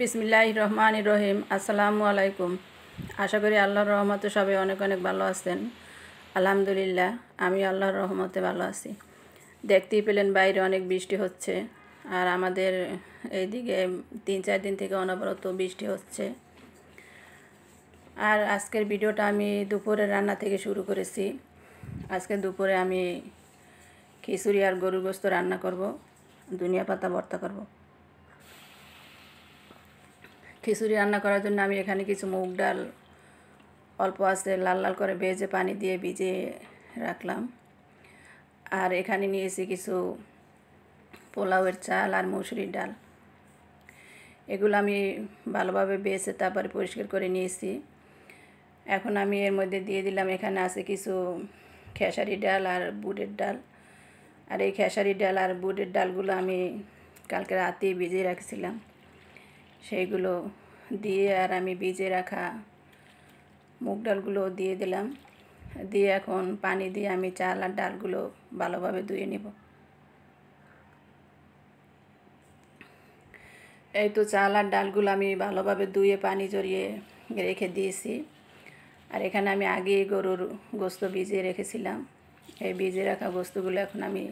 বিসমিল্লাহ রহমান রহিম আসসালামু আলাইকুম। আশা করি আল্লাহর রহমতে সবাই অনেক অনেক ভালো আছেন। আলহামদুলিল্লাহ, আমি আল্লাহর রহমতে ভালো আছি। দেখতেই পেলেন বাইরে অনেক বৃষ্টি হচ্ছে। আর আমাদের এইদিকে তিন চার দিন থেকে অনবরত বৃষ্টি হচ্ছে। আর আজকের ভিডিওটা আমি দুপুরে রান্না থেকে শুরু করেছি। আজকে দুপুরে আমি খিচুড়ি আর গরুর গোস্ত রান্না করব, দুনিয়া পাতা ভর্তা করব। খিচুড়ি রান্না করার জন্য আমি এখানে কিছু মুগ ডাল অল্প আছে, লাল লাল করে ভেজে পানি দিয়ে ভিজিয়ে রাখলাম। আর এখানে নিয়েছি কিছু পোলাওয়ের চাল আর মুসুরির ডাল। এগুলো আমি ভালোভাবে বেছে তারপরে পরিষ্কার করে নিয়েছি। এখন আমি এর মধ্যে দিয়ে দিলাম, এখানে আছে কিছু খেসারি ডাল আর বুটের ডাল। আর এই খেসারি ডাল আর বুটের ডালগুলো আমি কালকে রাতেই ভিজিয়ে রাখছিলাম। সেইগুলো দিয়ে আর আমি ভিজে রাখা মুগ ডালগুলো দিয়ে দিলাম। দিয়ে এখন পানি দিয়ে আমি চাল আর ডালগুলো ভালোভাবে ধুয়ে নেব। এই তো চাল আর ডালগুলো আমি ভালোভাবে ধুয়ে পানি জড়িয়ে রেখে দিয়েছি। আর এখানে আমি আগে গরুর গোস্ত ভিজিয়ে রেখেছিলাম। এই ভিজিয়ে রাখা গোস্তগুলো এখন আমি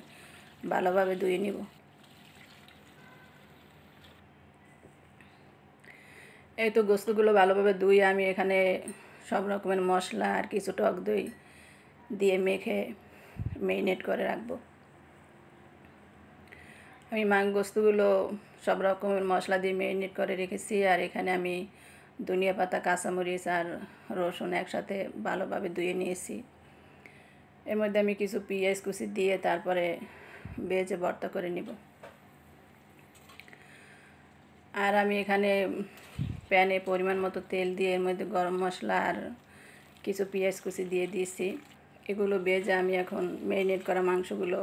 ভালোভাবে ধুয়ে নিব। এই তো গোস্তগুলো ভালোভাবে ধুয়ে আমি এখানে সব রকমের মশলা আর কিছু টক দই দিয়ে মেখে মেরিনেট করে রাখব। আমি মাং গোস্তগুলো সব রকমের মশলা দিয়ে মেরিনেট করে রেখেছি আর এখানে আমি ধনিয়া পাতা, কাঁচামরিচ আর রসুন একসাথে ভালোভাবে ধুয়ে নিয়েছি। এর মধ্যে আমি কিছু পেঁয়াজ কুচি দিয়ে তারপরে বেজে ভর্তা করে নিব। আর আমি এখানে প্যানে পরিমাণ মতো তেল দিয়ে এর মধ্যে গরম মশলা আর কিছু পেঁয়াজ কুচি দিয়ে দিয়েছি। এগুলো বেজে আমি এখন ম্যারিনেট করা মাংসগুলো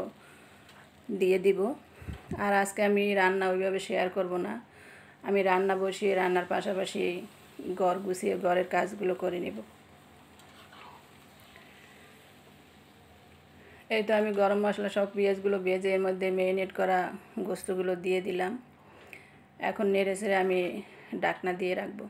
দিয়ে দিব। আর আজকে আমি রান্না ওইভাবে শেয়ার করব না। আমি রান্না বসিয়ে রান্নার পাশাপাশি ঘর গুছিয়ে ঘরের কাজগুলো করে নেব। এই তো আমি গরম মশলা সব পেঁয়াজগুলো বেজে এর মধ্যে ম্যারিনেট করা গোস্তগুলো দিয়ে দিলাম। এখন নেড়ে আমি ডাকনা দিয়ে রাখব।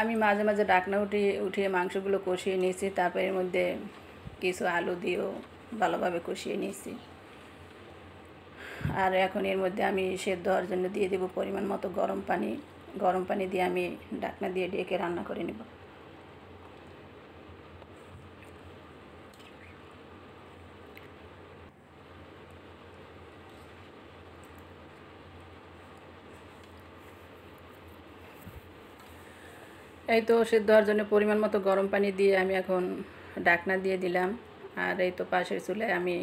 আমি মাঝে মাঝে ডাকনা উঠিয়ে উঠিয়ে মাংসগুলো কষিয়ে নিয়েছি, তারপর এর মধ্যে কিছু আলু দিয়েও ভালোভাবে কষিয়ে নিয়েছি। আর এখন এর মধ্যে আমি সেদ্ধ হওয়ার জন্য দিয়ে দেবো পরিমাণ মতো গরম পানি। গরম পানি দিয়ে আমি ডাকনা দিয়ে ডেকে রান্না করে নেব। এই তো সেদ্ধ হওয়ার জন্য পরিমাণ মতো গরম পানি দিয়ে আমি এখন ডাকনা দিয়ে দিলাম। আর এই তো পাশের চুলায় আমি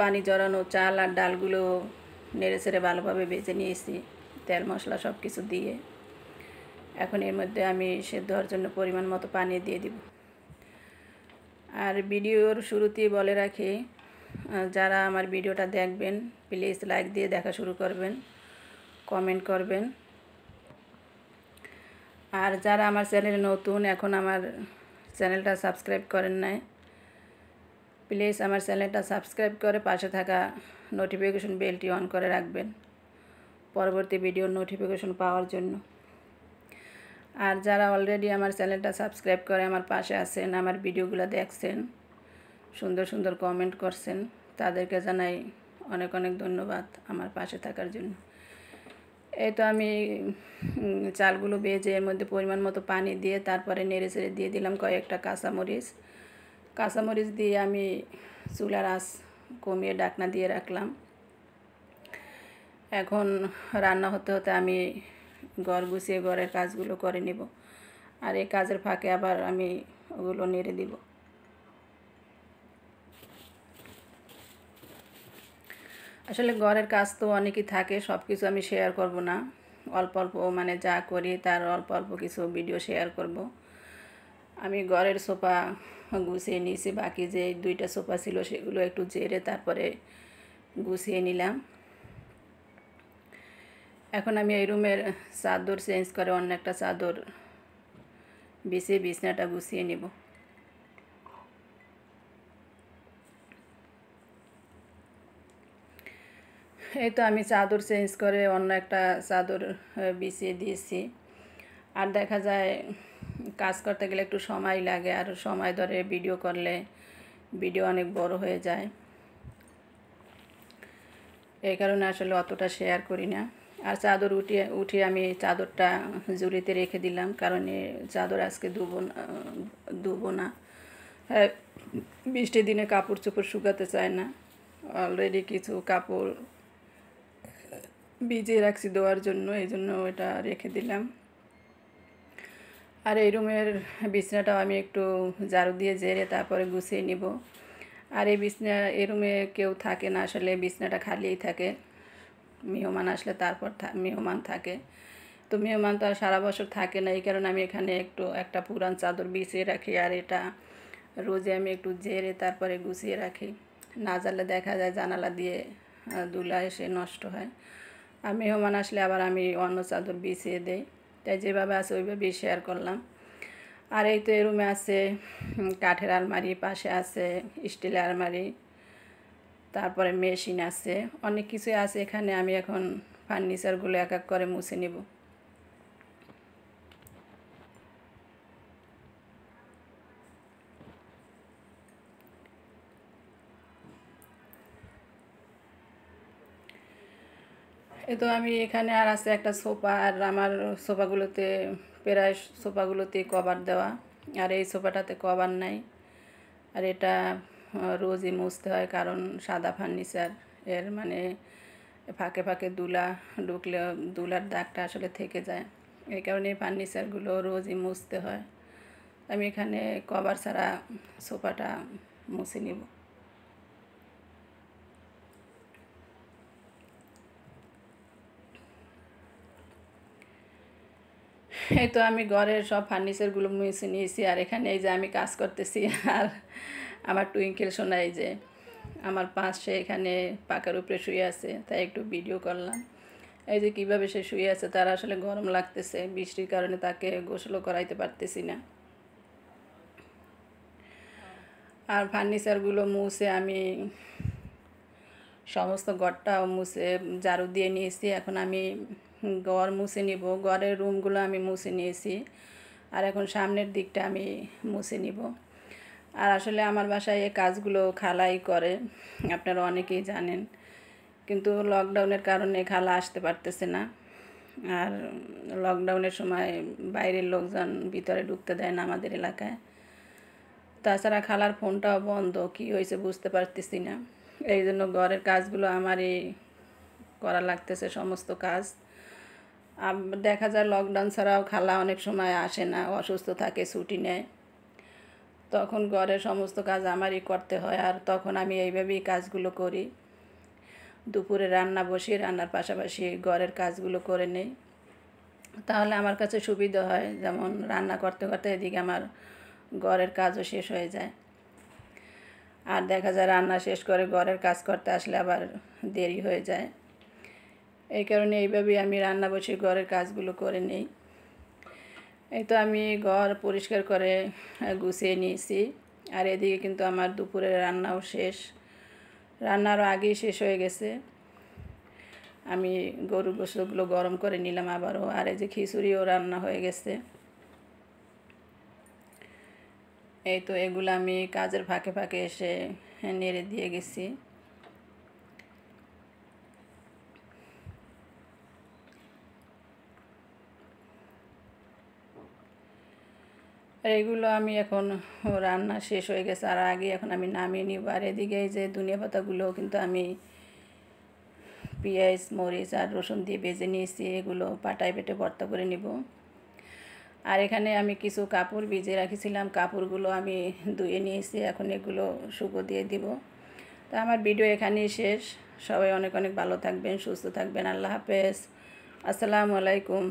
পানি জড়ানো, চাল আর ডালগুলো নেড়ে চেড়ে ভালোভাবে বেজে নিয়েছি, তেল, মশলা সব কিছু দিয়ে। এখন এর মধ্যে আমি সেদ্ধ হওয়ার জন্য পরিমাণ মতো পানি দিয়ে দিব। আর ভিডিওর শুরুতেই বলে রাখি যারা আমার ভিডিওটা দেখবেন, প্লিজ লাইক দিয়ে দেখা শুরু করবেন, কমেন্ট করবেন। আর যারা আমার চ্যানেলে নতুন, এখন আমার চ্যানেলটা সাবস্ক্রাইব করেন নাই প্লিজ আমার চ্যানেলটা সাবস্ক্রাইব করে পাশে থাকা নোটিফিকেশন বেলটি অন করে রাখবেন পরবর্তী ভিডিওর নোটিফিকেশন পাওয়ার জন্য। আর যারা অলরেডি আমার চ্যানেলটা সাবস্ক্রাইব করে আমার পাশে আছেন, আমার ভিডিওগুলো দেখছেন, সুন্দর সুন্দর কমেন্ট করছেন, তাদেরকে জানাই অনেক অনেক ধন্যবাদ আমার পাশে থাকার জন্য। এই তো আমি চালগুলো বেজে এর মধ্যে পরিমাণ মতো পানি দিয়ে তারপরে নেড়ে চেড়ে দিয়ে দিলাম কয়েকটা কাঁচামরিচ। কাঁচামরিচ দিয়ে আমি চুলার আঁচ কমিয়ে ডাকনা দিয়ে রাখলাম। এখন রান্না হতে হতে আমি ঘর গুছিয়ে ঘরের কাজগুলো করে নিব। আর এই কাজের ফাঁকে আবার আমি ওগুলো নেড়ে দিব। আসলে ঘরের কাজ তো অনেকই থাকে সব কিছু আমি শেয়ার করব না। অল্প অল্প মানে যা করি তার অল্প অল্প কিছু ভিডিও শেয়ার করব। আমি ঘরের সোফা গুছিয়ে নিয়েছি, বাকি যে দুইটা সোফা ছিল সেগুলো একটু জেরে তারপরে গুছিয়ে নিলাম। এখন আমি এই রুমের চাদর চেঞ্জ করে অন্য একটা চাদর বিছিয়ে বিছনাটা গুছিয়ে নিব। এই তো আমি চাদর চেঞ্জ করে অন্য একটা চাদর বিছিয়ে দিয়েছি। আর দেখা যায় কাজ করতে গেলে একটু সময় লাগে আর সময় ধরে ভিডিও করলে ভিডিও অনেক বড় হয়ে যায়। এই কারণে আসলে অতটা শেয়ার করি না। আর চাদর উঠিয়ে উঠিয়ে আমি চাদরটা জুড়িতে রেখে দিলাম কারণ চাদর আজকে ধুবো না ধুবো না। হ্যাঁ বৃষ্টির দিনে কাপড় চোপড় শুকাতে চায় না। অলরেডি কিছু কাপড় ভিজিয়ে রাখছি দেওয়ার জন্য, এই জন্য ওটা রেখে দিলাম। আর এই রুমের বিছনাটাও আমি একটু ঝাড়ু দিয়ে জেরে তারপরে গুছিয়ে নিব। আর এই বিছনা, এই রুমে কেউ থাকে না, আসলে বিছনাটা খালিই থাকে। মেহমান আসলে তারপর মেহমান থাকে। তো মেহমান তো আর সারা বছর থাকে না, এই কারণে আমি এখানে একটু একটা পুরান চাদর বিছিয়ে রাখি আর এটা রোজে আমি একটু জেরে তারপরে গুছিয়ে রাখি। না জানলে দেখা যায় জানালা দিয়ে দুলা এসে নষ্ট হয়। আর মেহমান আসলে আবার আমি অন্য চাদর বিছিয়ে দেই। তাই যেভাবে আছে ওইভাবেই শেয়ার করলাম। আর এই তো এই রুমে আছে কাঠের আলমারি, পাশে আছে স্টিলের আলমারি, তারপরে মেশিন আছে, অনেক কিছুই আছে এখানে, আমি এখন ফার্নিচারগুলো এক এক করে মুছে নিব। এ তো আমি এখানে আর আছে একটা সোফা, আর আমার সোফাগুলোতে প্রায় সোফাগুলোতে কভার দেওয়া, আর এই সোফাটাতে কভার নাই। আর এটা রোজই মুছতে হয়, কারণ সাদা ফার্নিচার। এর মানে ফাঁকে ফাঁকে দুলা ঢুকলে দুলার দাগটা আসলে থেকে যায়। এই কারণে ফার্নিচারগুলো রোজই মুছতে হয়। আমি এখানে কভার ছাড়া সোফাটা মুছে নিব। এই তো আমি ঘরের সব ফার্নিচারগুলো মুছে নিয়েছি, আর এখানে এই যে আমি কাজ করতেছি, আর আমার টুইঙ্কেল শোনা এই যে আমার পাশে এখানে পাকার উপরে শুয়ে আছে, তাই একটু ভিডিও করলাম। এই যে কীভাবে সে শুয়ে আছে, তার আসলে গরম লাগতেছে, বৃষ্টির কারণে তাকে গোসলও করাইতে পারতেছি না। আর ফার্নিচারগুলো মুছে আমি সমস্ত ঘরটাও মুছে, ঝাড়ু দিয়ে নিয়েছি, এখন আমি ঘর মুছে নিব, ঘরের রুমগুলো আমি মুছে নিয়েছি। আর এখন সামনের দিকটা আমি মুছে নিব। আর আসলে আমার বাসায় এই কাজগুলো খালাই করে, আপনারা অনেকেই জানেন। কিন্তু লকডাউনের কারণে খালা আসতে পারতেছে না। আর লকডাউনের সময় বাইরের লোকজন ভিতরে ঢুকতে দেয় না আমাদের এলাকায়। তাছাড়া খালার ফোনটাও বন্ধ, কি হয়েছে বুঝতে পারতেছি না। এই জন্য ঘরের কাজগুলো আমারই করা লাগতেছে, সমস্ত কাজ। দেখা যায় লকডাউন ছাড়াও খালা অনেক সময় আসে না, অসুস্থ থাকে, ছুটি নেয়। তখন ঘরের সমস্ত কাজ আমারই করতে হয় আর তখন আমি এইভাবেই কাজগুলো করি। দুপুরে রান্না বসিয়ে রান্নার পাশাপাশি ঘরের কাজগুলো করে নেই। তাহলে আমার কাছে সুবিধা হয়, যেমন রান্না করতে করতে এদিকে আমার ঘরের কাজও শেষ হয়ে যায়। আর দেখা যায় রান্না শেষ করে ঘরের কাজ করতে আসলে আবার দেরি হয়ে যায়। এই কারণে এইভাবেই আমি রান্না বসে ঘরের কাজগুলো করে নিই। এই তো আমি ঘর পরিষ্কার করে গুছিয়ে নিয়েছি। আর এদিকে কিন্তু আমার দুপুরের রান্নাও শেষ। রান্নারও আগেই শেষ হয়ে গেছে। আমি গরুর গোসলগুলো গরম করে নিলাম আবারও। আর এই যে খিচুড়িও রান্না হয়ে গেছে। এই তো এগুলো আমি কাজের ফাঁকে ফাঁকে এসে নেড়ে দিয়ে গেছি। এগুলো আমি এখন রান্না শেষ হয়ে গেছে। আর আগে এখন আমি নামিয়ে নিব। আর এদিকে এই যে ধনিয়া পাতাগুলো কিন্তু আমি পেঁয়াজ, মরিচ আর রসুন দিয়ে বেজে নিয়েছি। এগুলো পাটায় পেটে ভর্তা করে নিব। আর এখানে আমি কিছু কাপড় ভিজে রাখেছিলাম। কাপড়গুলো আমি ধুয়ে নিয়েছি। এখন এগুলো শুকো দিয়ে দিব। তা আমার ভিডিও এখানেই শেষ। সবাই অনেক অনেক ভালো থাকবেন, সুস্থ থাকবেন। আল্লাহ হাফেজ। আসসালামু আলাইকুম।